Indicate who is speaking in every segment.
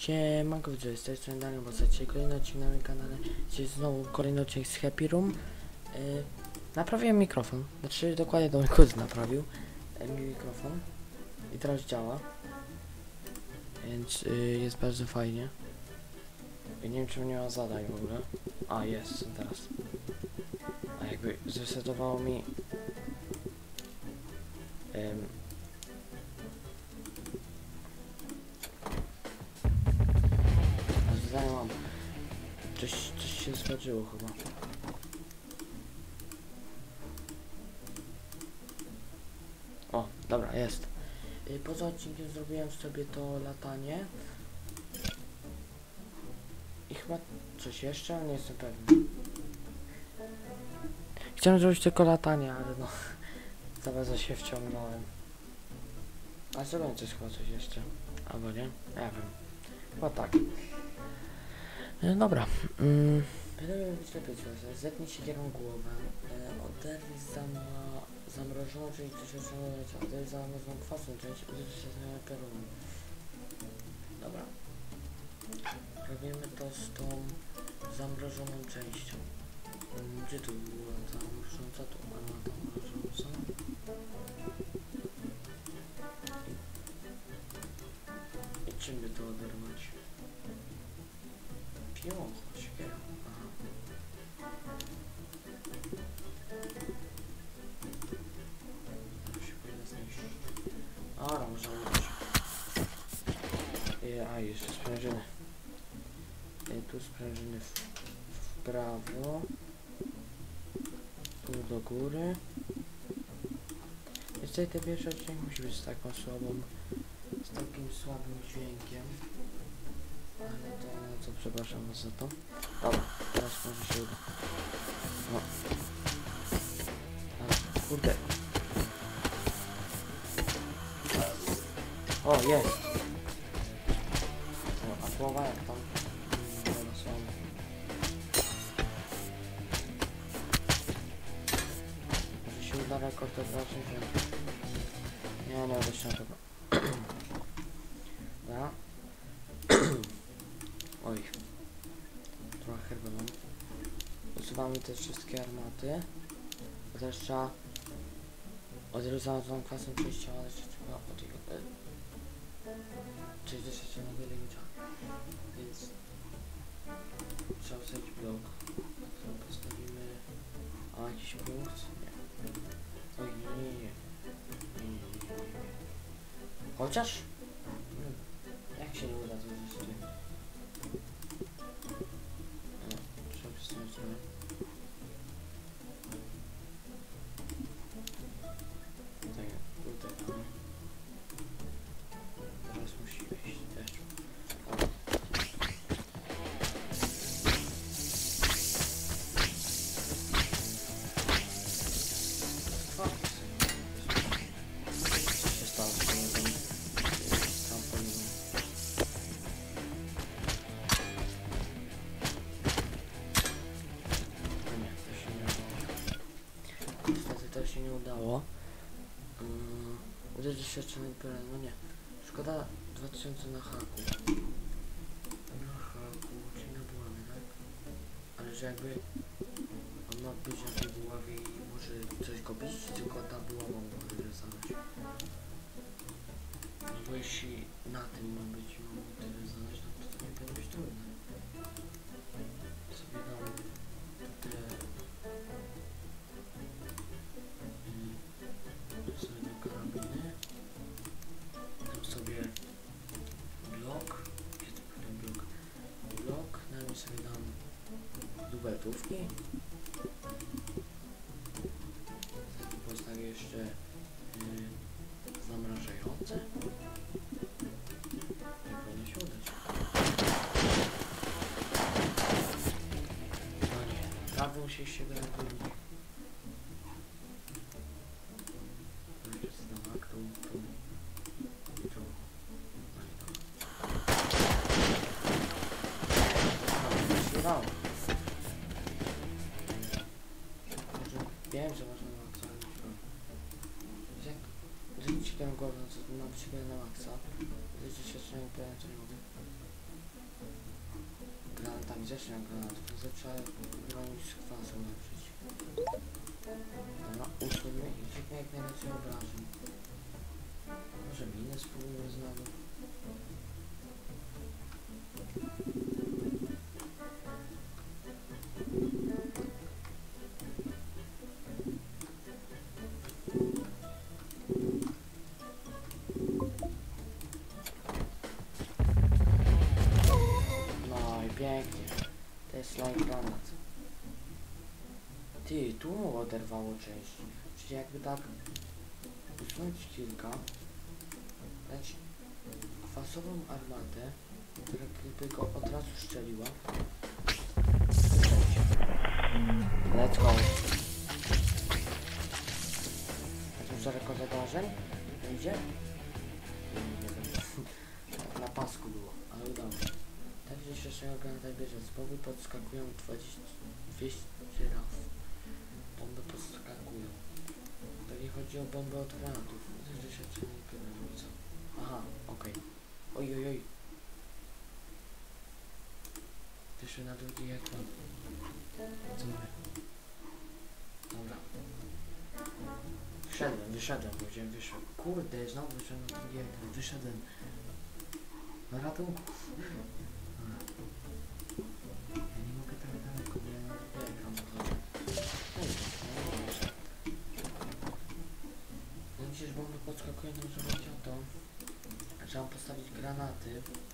Speaker 1: Siemanko widzę, z tej strony Daniel, bo chcecie kolejny odcinek na moim kanale. Dzisiaj znowu kolejny odcinek z Happy Room. Yy, naprawiłem mikrofon, znaczy dokładnie to mój kuzyn naprawił yy, mi mikrofon i teraz działa. Więc yy, jest bardzo fajnie. I nie wiem czy nie ma zadań w ogóle. A jest, teraz. A jakby zresetowało mi... Mam. Coś, coś się zdarzyło chyba. O, dobra, jest. Y, Poza odcinkiem zrobiłem sobie to latanie. I chyba coś jeszcze, ale nie jestem pewny. Chciałem zrobić tylko latanie, ale no... Za bardzo się wciągnąłem. A zrobiłem coś chyba coś jeszcze. Albo nie? Ja wiem. Chyba tak. E, dobra. Mm. Będę lepiej ciosy. Zetnij się kierą głowę. E, oderwij zama, zamrożoną, coś otrzymane ciało. Oderwij zamrożoną kwasem, część uderzyć się zmianę perunu. Dobra. Robimy to z tą zamrożoną częścią. Mm, Gdzie tu była ta? Tu była ta zamrożona. I czym by to oderwać? Dobra, możemy użyć. I, a, jeszcze sprężyny. I tu sprężyny w, w prawo. Tu do góry. Niestety pierwszy odcinek musi być z taką słabą, z takim słabym dźwiękiem. Przepraszam was za to. Dobra, teraz może się uda. No. A, kurde. O, jest! O, a głowa jak tam? Dobra, są. Może się uda rekord odwracać, że... Nie, nie się na tego. Dobra. Oj. Trochę herby mam. Usuwamy te wszystkie armaty. Teraz trzeba odrzucamy tą kwasem przejściową, ale jeszcze trzeba od jego... Czyli jeszcze na wiele działa. Więc trzeba wsadzić blok. Co postawimy... A jakiś punkt? Nie. Oj, nie, nie, nie, nie. Chociaż... się nie udało. Uderzyć się jeszcze na no nie. Szkoda 2000 na haku. Na haku, czyli na buławie, tak? Ale że jakby on ma być na tej buławie i może coś go bić, tylko ta buława może rysować. No bo jeśli na tym ma być ma zadać, no to to nie być trudne. Sobie dam 37 godzin. Wow. Wiem, że można na maksa robić. Zróbcie tę głowę, co na przykład na maksa. Zróbcie się, nie pełen, co nie mogę. Granatami, zresztą granatów trzeba bronić z kwasem leczyć. Oderwało części. Czyli jakby tak usunąć kilka, dać kwasową armatę, która gdyby go od razu strzeliła. Let's go. A tu zadarzeń? Idzie? Nie na pasku było, ale udało się. Tak dzisiejszego granata bierze z bomby podskakują 20, 200 razy. Bomby podskakują. To nie chodzi o bombę od granatów. To jest doświadczenie kierownica. Aha, okej. Oj, oj, oj. Wyszły na drugi ekran. Mówię? Dobra. Wszedłem, wyszedłem, powiedziałem, wyszedłem. Kurde, znowu wyszedłem na drugi ekran. Wyszedłem. Na ratunku. alternativo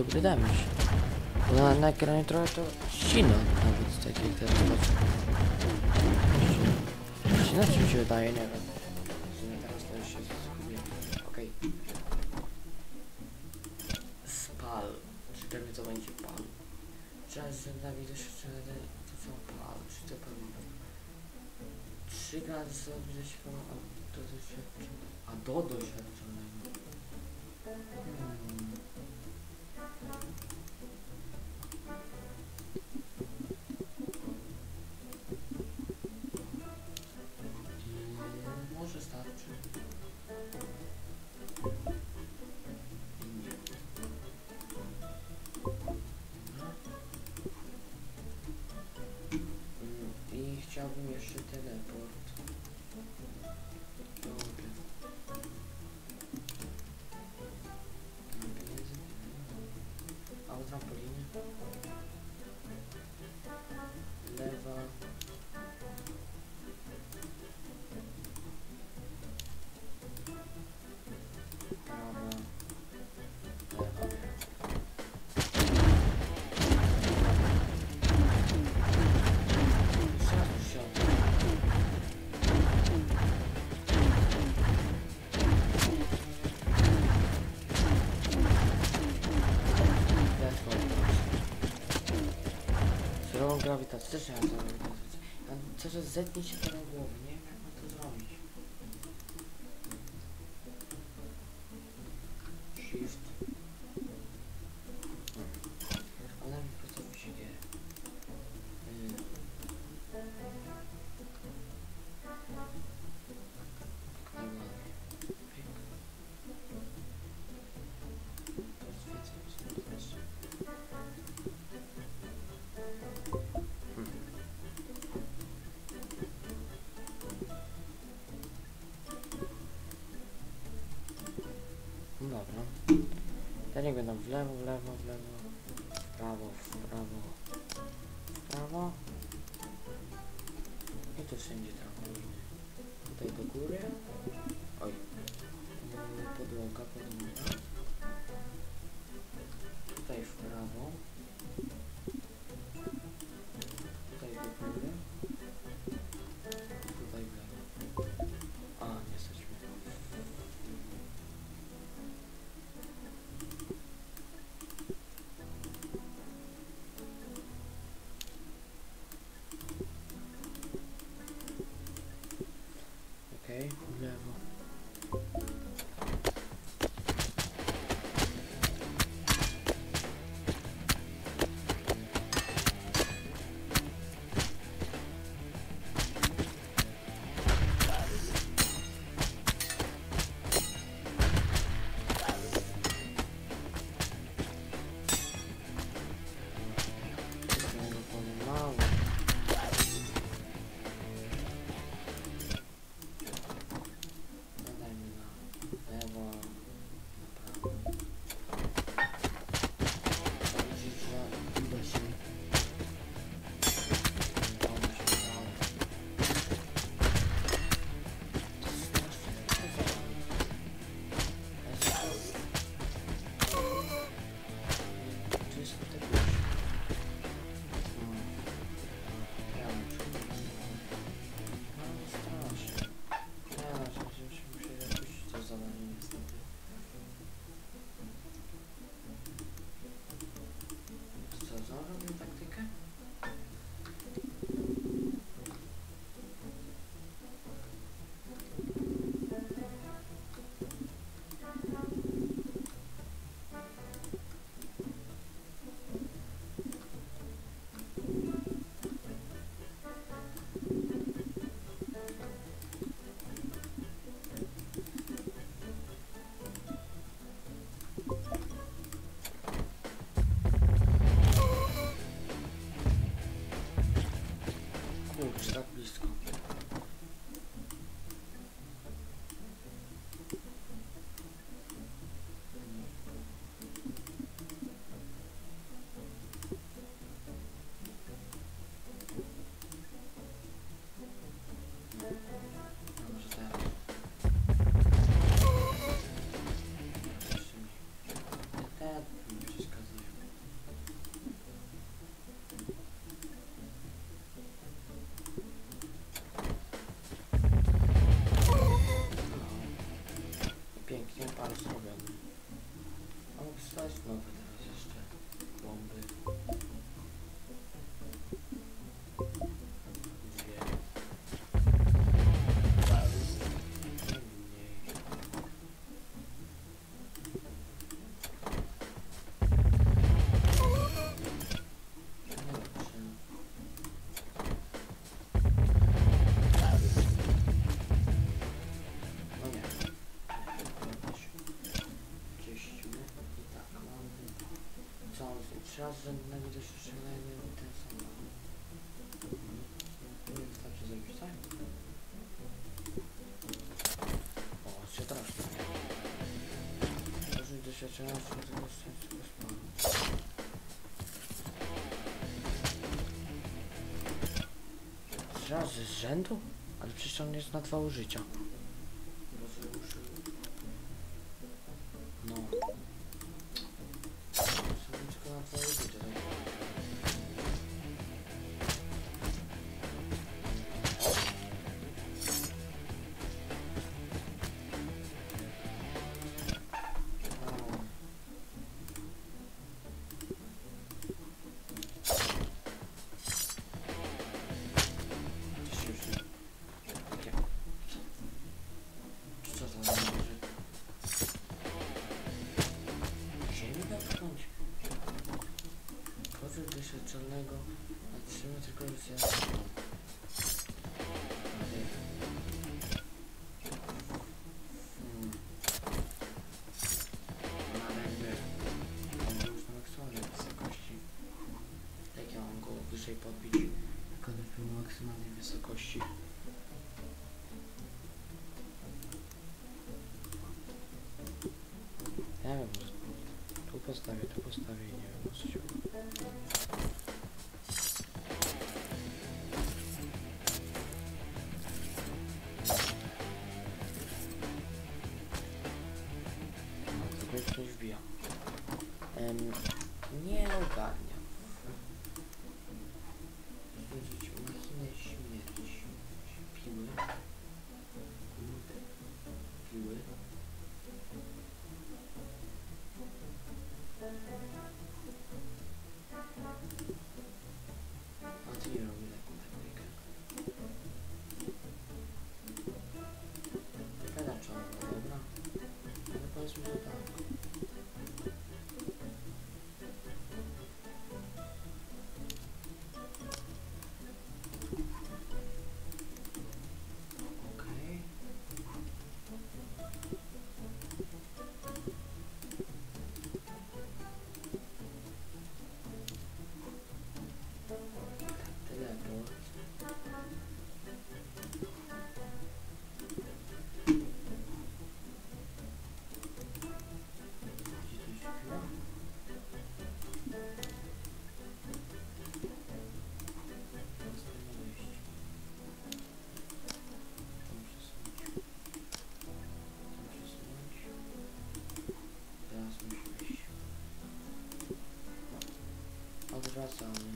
Speaker 1: dobry damage. Bo na, na ekranie trochę to ścina nawet tak jak teraz patrzę. Ścina czy mi się wydaje, nie wiem. Teraz to się zgubiłem. Spal. Czy pewnie to będzie pal? Czas Dawid doświadczony to są pal. Czy to pewnie? Trzy grady są doświadczone, a do doświadczone. A. I chciałbym jeszcze teleport. 是不是？是不是？这没事儿。Ja nie będę w lewo, w lewo, Raz z rzędu? Ale przecież on jest na dwa użycia. postawieniością. Tego jeszcze nie Widzicie, machinę śmierci. Piły. So.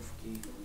Speaker 1: Okay.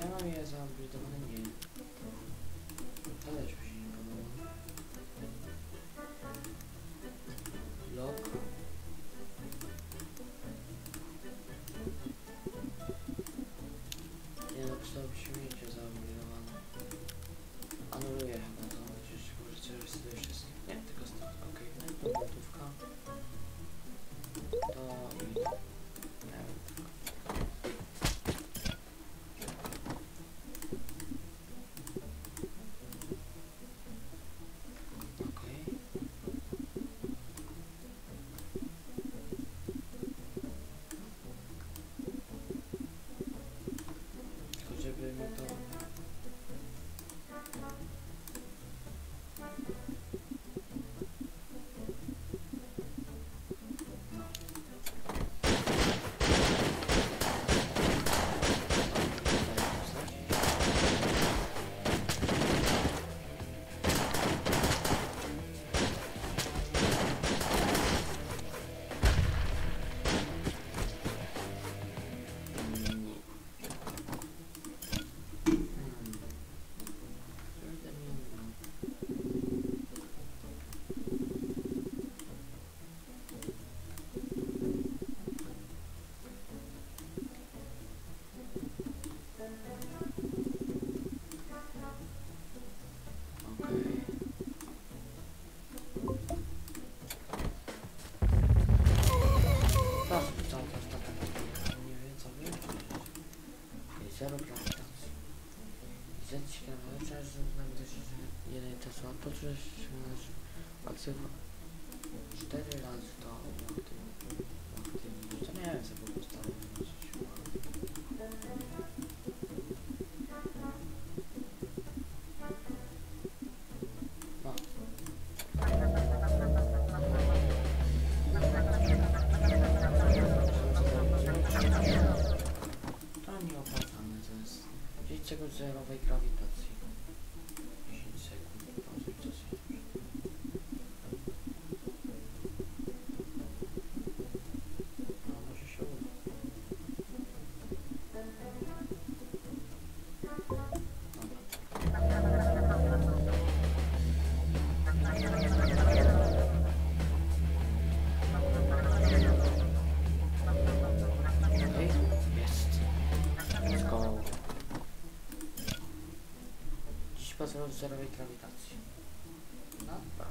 Speaker 1: Czemu je zabić? czegoś zerowej grawitacji. zerowej grawitacji. No, dwa.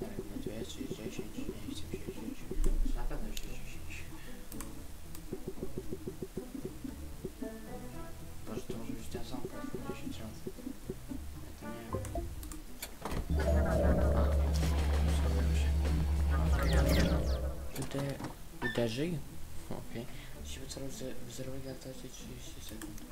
Speaker 1: Nie wiem, będzie 10, nie chcę się 10. Na pewno się 10. Boże, to może być ten sam po 10 razy. Ja to nie wiem. Ude... Uderzyj? Okej. Okay. Siły coraz w zerowej grawitacji 30 sekund.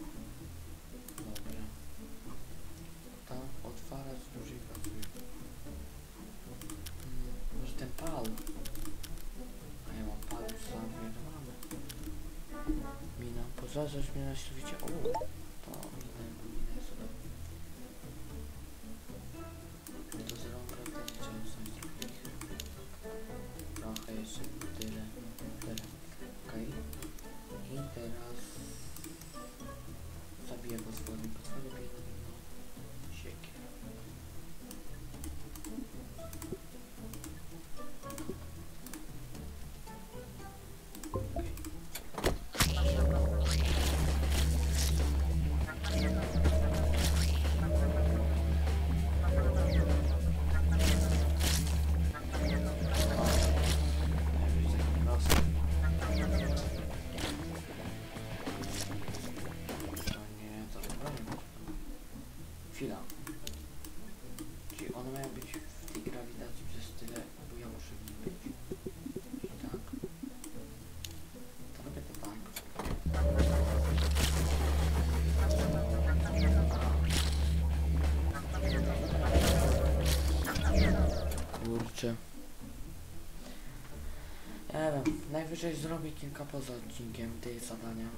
Speaker 1: Najwyżej zrobię kilka poza odcinkiem tej zadania.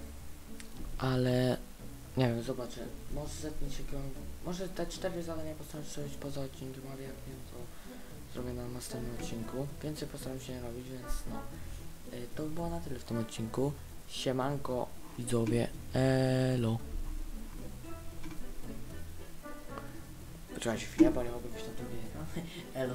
Speaker 1: Ale nie wiem, zobaczę. Może zetnić jakiego... Może te cztery zadania postaram się zrobić poza odcinkiem, ale jak nie, to zrobię na następnym odcinku. Więcej postaram się nie robić, więc no. Y, To by było na tyle w tym odcinku. Siemanko, widzowie. Elo. Poczekajcie chwilę, bo nie mogę być na tym Elo.